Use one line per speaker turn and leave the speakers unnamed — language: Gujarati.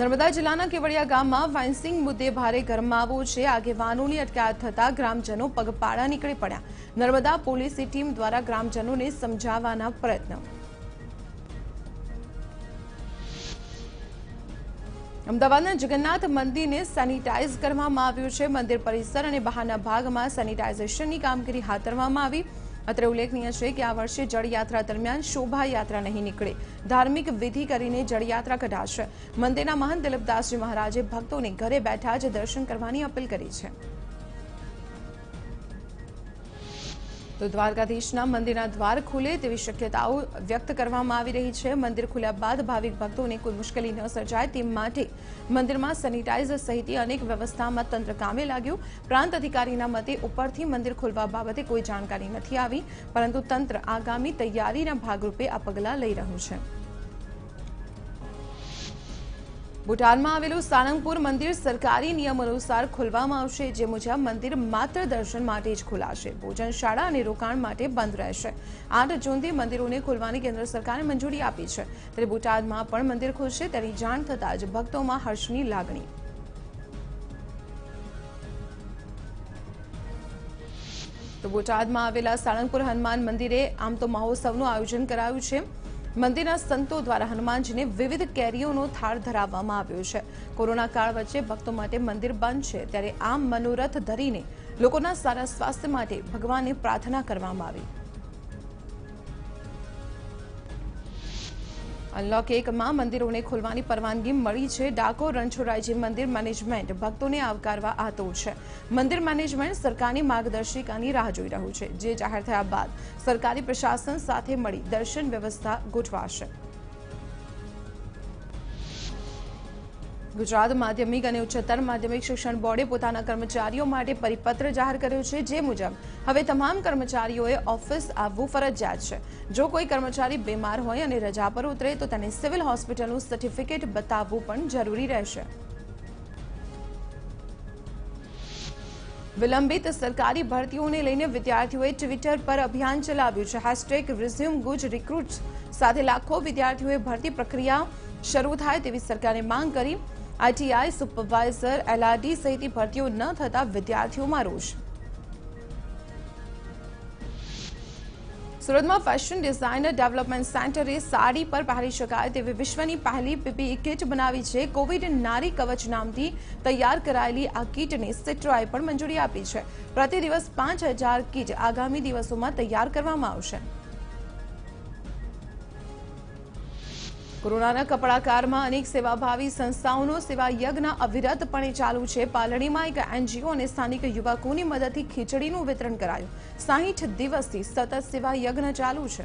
નર્મદા જિલ્લાના કેવડિયા ગામમાં ફેન્સિંગ મુદ્દે ભારે ગરમાવો છે આગેવાનોની અટકાયત થતા ગ્રામજનો પગપાળા નીકળી પડ્યા નર્મદા પોલીસની ટીમ દ્વારા ગ્રામજનોને સમજાવવાના પ્રયત્નો અમદાવાદના જગન્નાથ મંદિરને સેનિટાઈઝ કરવામાં આવ્યું છે મંદિર પરિસર અને બહારના ભાગમાં સેનિટાઇઝેશનની કામગીરી હાથ ધરવામાં આવી અત્રે ઉલ્લેખનીય છે કે આ વર્ષે જળયાત્રા દરમિયાન શોભાયાત્રા નહીં નીકળે ધાર્મિક વિધિ કરીને જળયાત્રા કઢાશે મંદિરના મહંત દિલીપદાસજી મહારાજે ભક્તોને ઘરે બેઠા જ દર્શન કરવાની અપીલ કરી છે દ્વારકાધીશના મંદિરના દ્વાર ખુલે દેવી શક્તિતાઓ વ્યક્ત કરવામાં આવી રહી છે મંદિર ખુલા બાદ ભાવિક ભક્તોને કોઈ મુશ્કેલી ન સર્જાય તે માટે મંદિરમાં સેનિટેઇઝર સહિત અનેક વ્યવસ્થા મતંત્ર કામે લાગ્યું પ્રાંત અધિકારીના મતે ઉપરથી મંદિર ખોલવા બાબતે કોઈ જાણકારી નથી આવી પરંતુ તંત્ર આગામી તૈયારીના ભાગરૂપે અપગણા લઈ રહ્યું છે ભૂટાનમાં આવેલું સાળંગપુર મંદિર સરકારી નિયમ અનુસાર ખોલવામાં આવશે જે મુજબ મંદિર માત્ર દર્શન માટે જ ખોલાશે ભોજનશાળા અને રોકાણ માટે બંધ રહેશે આઠ જૂનથી મંદિરોને ખોલવાની કેન્દ્ર સરકારે મંજૂરી આપી છે ત્યારે ભૂટાનમાં પણ મંદિર ખુલશે તેની જાણ થતાં જ ભક્તોમાં હર્ષની લાગણી તો બોટાદમાં આવેલા સાળંગપુર હનુમાન મંદિરે આમ તો મહોત્સવનું આયોજન કરાયું છે મંદિરના સંતો દ્વારા હનુમાનજીને વિવિધ કેરીઓનો થાળ ધરાવવામાં આવ્યો છે કોરોના કાળ વચ્ચે ભક્તો માટે મંદિર બંધ છે ત્યારે આમ મનોરથ ધરીને લોકોના સારા સ્વાસ્થ્ય માટે ભગવાનને પ્રાર્થના કરવામાં આવી અનલોક એકમાં મંદિરોને ખોલવાની પરવાનગી મળી છે ડાકોર રણછોડરાયજી મંદિર મેનેજમેન્ટ ભક્તોને આવકારવા આતુર છે મંદિર મેનેજમેન્ટ સરકારની માર્ગદર્શિકાની રાહ જોઈ રહ્યું છે જે જાહેર થયા બાદ સરકારી પ્રશાસન સાથે મળી દર્શન વ્યવસ્થા ગોઠવાશે ગુજરાત માધ્યમિક અને ઉચ્ચતર માધ્યમિક શિક્ષણ બોર્ડે પોતાના કર્મચારીઓ માટે પરિપત્ર જાહેર કર્યો છે જે મુજબ હવે તમામ કર્મચારીઓએ ઓફિસ આવવું ફરજિયાત છે જો કોઈ કર્મચારી બીમાર હોય અને રજા પર ઉતરે તો તેને સિવિલ હોસ્પિટલનું સર્ટિફિકેટ બતાવવું પણ જરૂરી રહેશે વિલંબિત સરકારી ભરતીઓને લઈને વિદ્યાર્થીઓએ ટ્વિટર પર અભિયાન ચલાવ્યું છે હેશટેગ રિઝ્યુમ ગુજ રિક્રુટ સાથે લાખો વિદ્યાર્થીઓએ ભરતી પ્રક્રિયા શરૂ થાય તેવી સરકારે માંગ કરી આઈટીઆઈ સુપરવાઇઝર એલઆરડી સહિતની ભરતીઓ ન થતાં વિદ્યાર્થીઓમાં રોષ શરૂતમાં ફેશન ડિઝાઇનર ડેવલપમેન્ટ સેન્ટરે સાડી પર પહેરી શકાય તેવી વિશ્વની પહેલી પીપી કિટ બનાવી છે કોવિડ નારી કવચ નામની તૈયાર કરાયેલી આ કિટને સિતરાય પર મંજૂરી આપી છે પ્રતિદિન 5000 કિટ આગામી દિવસોમાં તૈયાર કરવામાં આવશે કોરોનાના કપડાકારમાં અનેક સેવાભાવી સંસ્થાઓનો સેવા યજ્ઞ અવિરતપણે ચાલુ છે પાલડીમાં એક એનજીઓ અને સ્થાનિક યુવકોની મદદથી ખીચડીનું વિતરણ કરાયું સાહીઠ દિવસથી સતત સેવા યજ્ઞ ચાલુ છે